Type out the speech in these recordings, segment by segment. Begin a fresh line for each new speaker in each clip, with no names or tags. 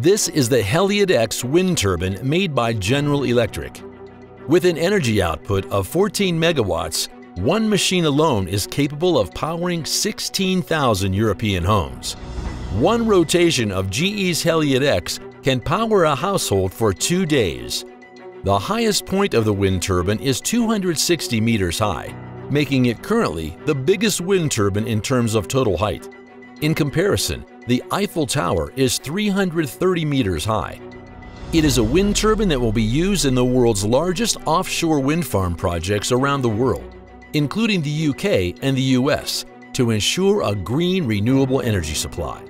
This is the Haliade X wind turbine made by General Electric. With an energy output of 14 megawatts, one machine alone is capable of powering 16,000 European homes. One rotation of GE's Haliade X can power a household for two days. The highest point of the wind turbine is 260 meters high, making it currently the biggest wind turbine in terms of total height. In comparison, the Eiffel Tower is 330 meters high. It is a wind turbine that will be used in the world's largest offshore wind farm projects around the world, including the UK and the US, to ensure a green renewable energy supply.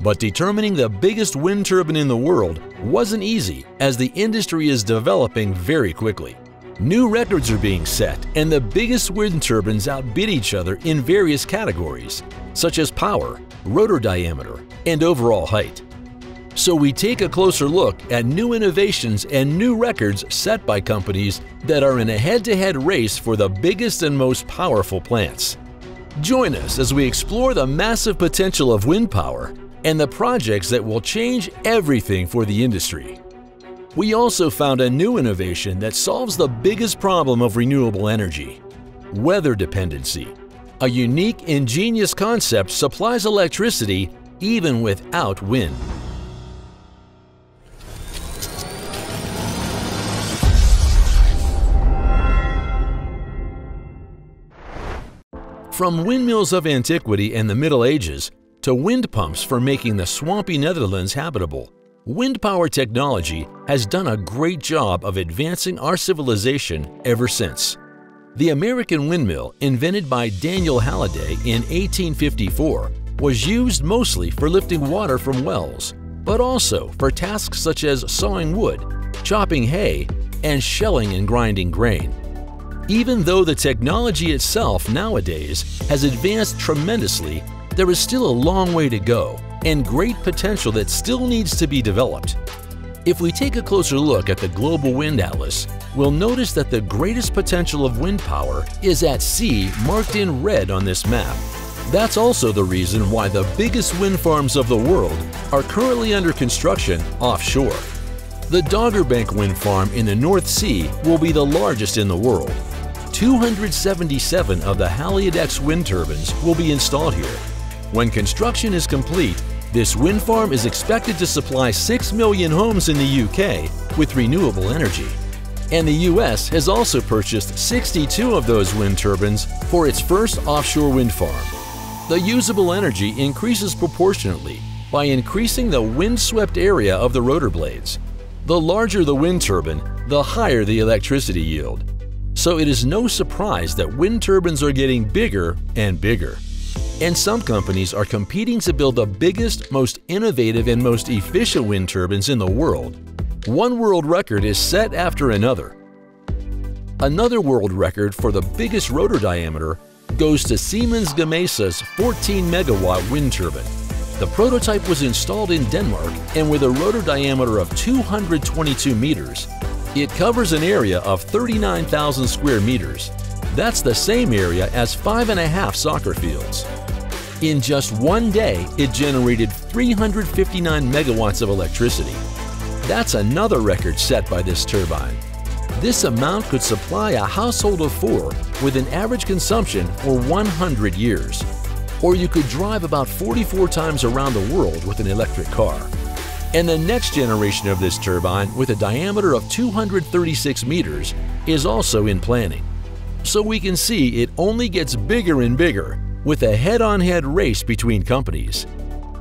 But determining the biggest wind turbine in the world wasn't easy as the industry is developing very quickly. New records are being set and the biggest wind turbines outbid each other in various categories, such as power, rotor diameter, and overall height. So we take a closer look at new innovations and new records set by companies that are in a head-to-head -head race for the biggest and most powerful plants. Join us as we explore the massive potential of wind power and the projects that will change everything for the industry. We also found a new innovation that solves the biggest problem of renewable energy – weather dependency. A unique, ingenious concept supplies electricity even without wind. From windmills of antiquity and the Middle Ages to wind pumps for making the swampy Netherlands habitable, wind power technology has done a great job of advancing our civilization ever since. The American windmill, invented by Daniel Halladay in 1854, was used mostly for lifting water from wells, but also for tasks such as sawing wood, chopping hay, and shelling and grinding grain. Even though the technology itself nowadays has advanced tremendously, there is still a long way to go and great potential that still needs to be developed. If we take a closer look at the Global Wind Atlas, we'll notice that the greatest potential of wind power is at sea marked in red on this map. That's also the reason why the biggest wind farms of the world are currently under construction offshore. The Dogger Bank Wind Farm in the North Sea will be the largest in the world 277 of the Haliade X wind turbines will be installed here. When construction is complete, this wind farm is expected to supply 6 million homes in the UK with renewable energy. And the US has also purchased 62 of those wind turbines for its first offshore wind farm. The usable energy increases proportionately by increasing the wind-swept area of the rotor blades. The larger the wind turbine, the higher the electricity yield. So it is no surprise that wind turbines are getting bigger and bigger. And some companies are competing to build the biggest, most innovative, and most efficient wind turbines in the world. One world record is set after another. Another world record for the biggest rotor diameter goes to Siemens Gamesa's 14 megawatt wind turbine. The prototype was installed in Denmark and with a rotor diameter of 222 meters, it covers an area of 39,000 square meters. That's the same area as five and a half soccer fields. In just one day, it generated 359 megawatts of electricity. That's another record set by this turbine. This amount could supply a household of four with an average consumption for 100 years. Or you could drive about 44 times around the world with an electric car. And the next generation of this turbine, with a diameter of 236 meters, is also in planning. So we can see it only gets bigger and bigger, with a head-on-head -head race between companies.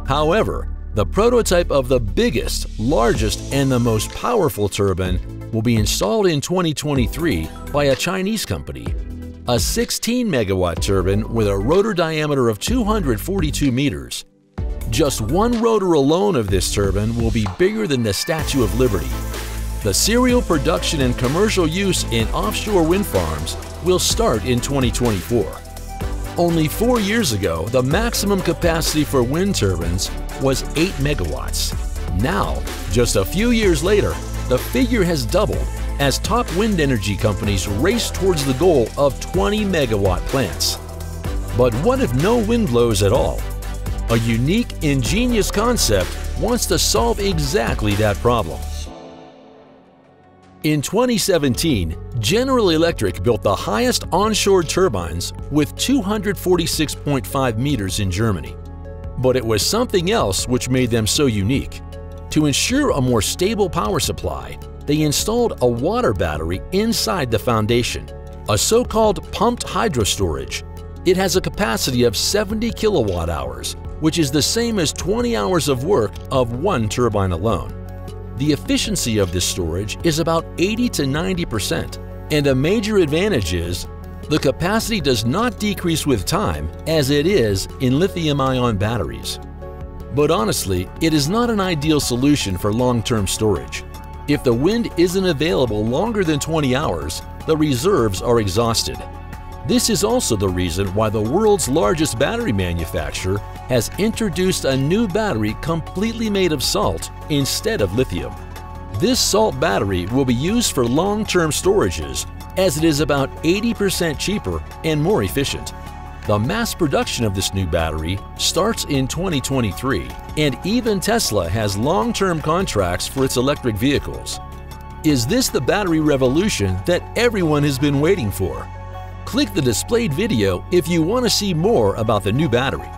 However, the prototype of the biggest, largest, and the most powerful turbine will be installed in 2023 by a Chinese company. A 16 megawatt turbine with a rotor diameter of 242 meters just one rotor alone of this turbine will be bigger than the Statue of Liberty. The serial production and commercial use in offshore wind farms will start in 2024. Only four years ago, the maximum capacity for wind turbines was 8 megawatts. Now, just a few years later, the figure has doubled as top wind energy companies race towards the goal of 20 megawatt plants. But what if no wind blows at all? A unique, ingenious concept wants to solve exactly that problem. In 2017, General Electric built the highest onshore turbines with 246.5 meters in Germany. But it was something else which made them so unique. To ensure a more stable power supply, they installed a water battery inside the foundation, a so-called pumped hydro storage. It has a capacity of 70 kilowatt hours, which is the same as 20 hours of work of one turbine alone. The efficiency of this storage is about 80 to 90 percent, and a major advantage is the capacity does not decrease with time as it is in lithium-ion batteries. But honestly, it is not an ideal solution for long-term storage. If the wind isn't available longer than 20 hours, the reserves are exhausted. This is also the reason why the world's largest battery manufacturer has introduced a new battery completely made of salt instead of lithium. This salt battery will be used for long-term storages as it is about 80% cheaper and more efficient. The mass production of this new battery starts in 2023, and even Tesla has long-term contracts for its electric vehicles. Is this the battery revolution that everyone has been waiting for? Click the displayed video if you want to see more about the new battery.